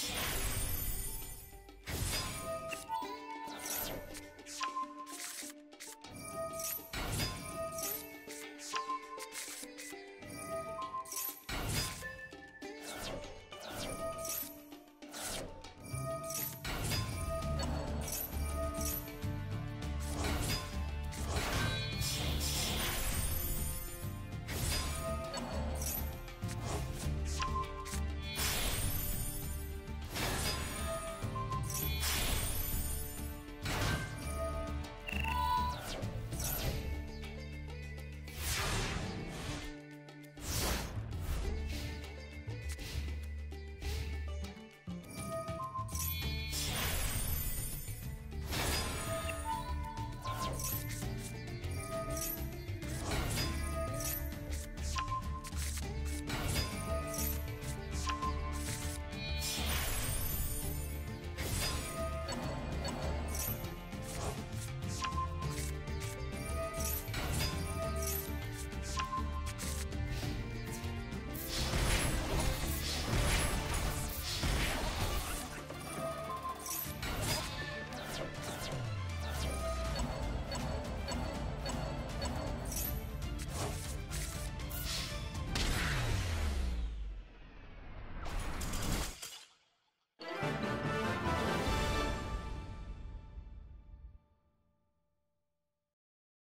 Yeah.